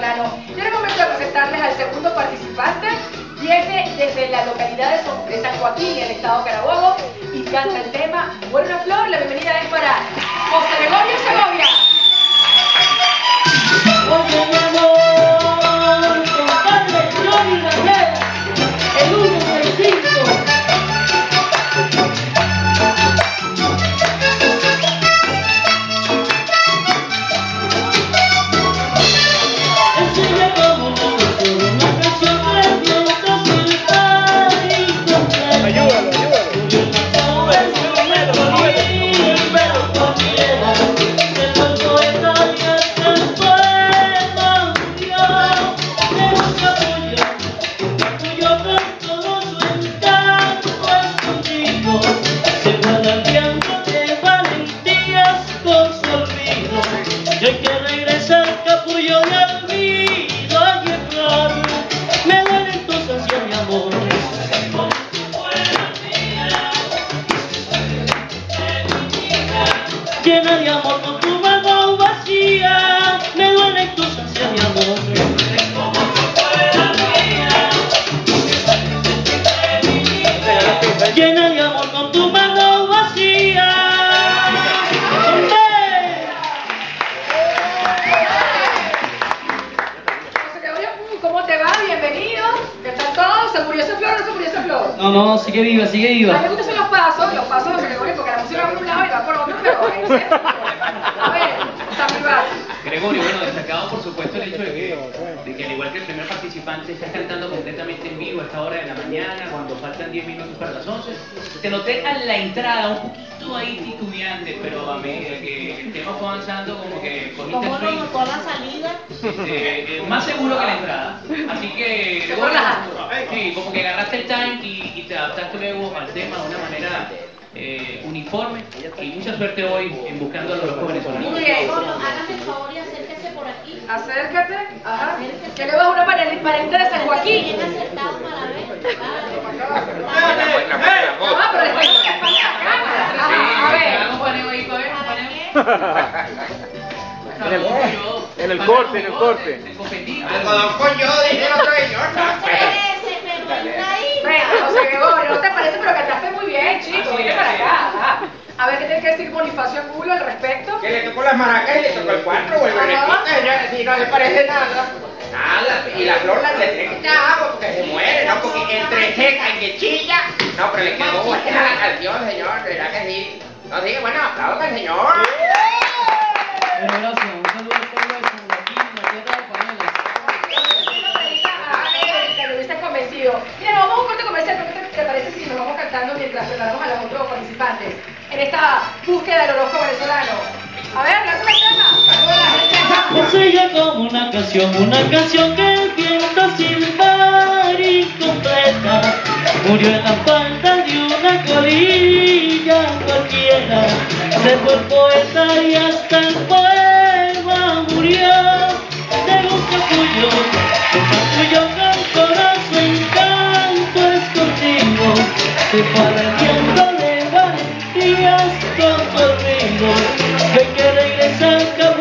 venezolano. Y ahora momento de presentarles al segundo participante. Viene desde la localidad de San- de Joaquín, en el estado Carabobo, y canta el tema Buena Flor. La bienvenida es para José Gregorio Hay que regresar capullo de olvido y error Me duelen tus ansias, mi amor. Llena de amor con tu No, no, sigue viva, sigue viva. me gustan son los pasos, los pasos de José Gregorio, porque la música va por un lado y va por otro, pero es cierto. A ver, está privado. Gregorio, bueno, destacado por supuesto el hecho de que, de que al igual que el primer participante está cantando completamente en vivo a esta hora de la mañana, cuando faltan 10 minutos para las 11. Te noté a la entrada un poquito ahí titubeante, pero a medida que el tema fue avanzando, como que cogiste lo notó a la salida, Este, eh, más seguro que la entrada. Así que, Se fue relajando. sí, como que agarraste el time y, y te adaptaste luego al tema de una manera eh, uniforme. Y mucha suerte hoy en buscando a los venezolanos. Muy bien. El favor y acérquese por aquí. Acércate. Ajá. Que es una panel- pariente de San Joaquín. Bien acertado para ver. Ah, pero después no se pasa la cámara. Ajá, a ver. un paneo ahí, para ver, un paneo. En el, en el corte, en el corte. Conozco yo, dije el otro señor. Acérquese, pero entra ahí. Bueno, José Gregorio, no te parece, pero cantaste muy bien, chico. Vete es, para acá. A ver, ¿qué tiene que decir Bonifacio Angulo al respecto? Que le tocó las maracas y le tocó el cuatro, vuelve señor, si no le parece nada. Nada, y la flor la le tiene que echar agua porque se muere, ¿no? Porque entre seca y que chilla. No, pero le quedó buena la canción, señor, de verdad que sí. No, sí, bueno, aplausos al señor. Bueno, gracias. Un saludo al pueblo de San Joaquín, la tierra de paneles. Que lo convencido. Mira, nos vamos a un corte comercial, pero ¿qué te parece si nos vamos cantando mientras preparamos a los otros participantes en esta búsqueda del horóscopo venezolano? A ver, lanza el tema. Saluda a la gente. Como una canción, una canción que el viento silbar y completa. Murió en la falda poeta, de por poeta y hasta el poema murió de un capullo, un capullo con corazón encanto es contigo, que fue ardiéndole valentía con corrido, de que regresa al capullo.